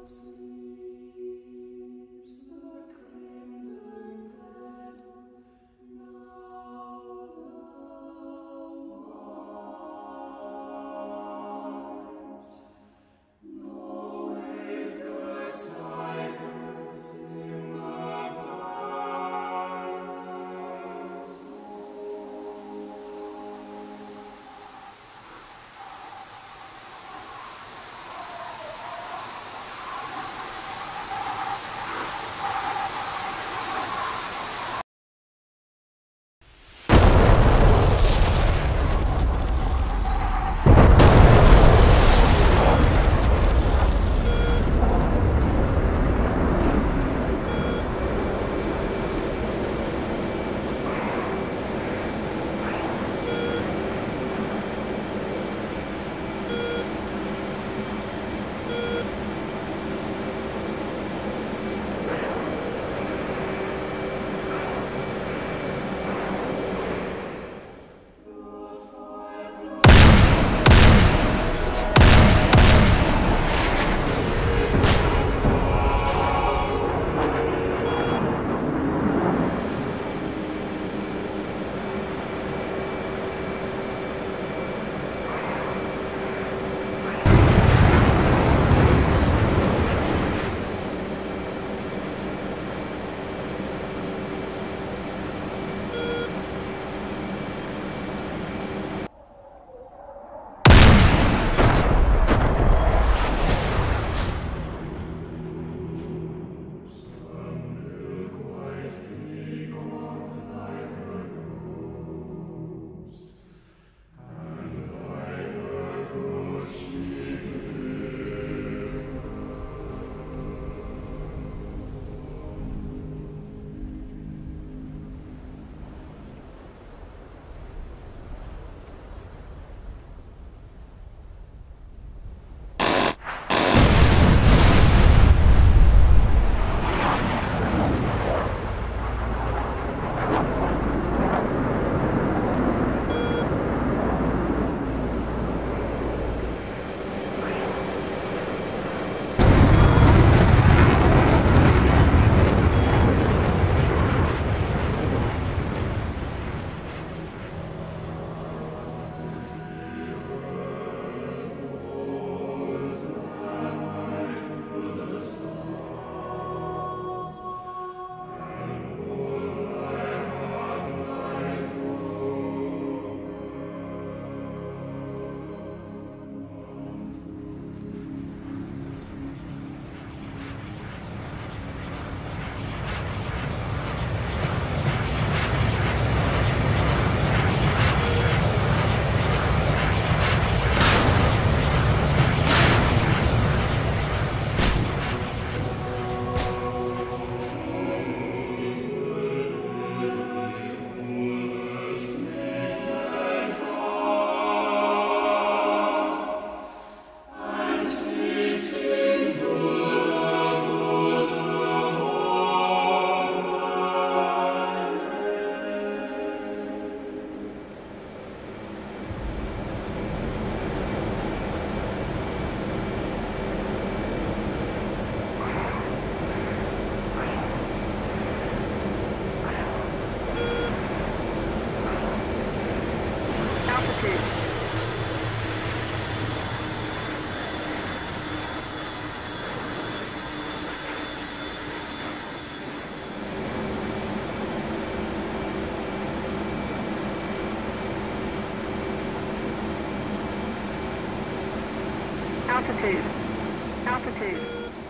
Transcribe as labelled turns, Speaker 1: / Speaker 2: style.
Speaker 1: house. Altitude. Altitude.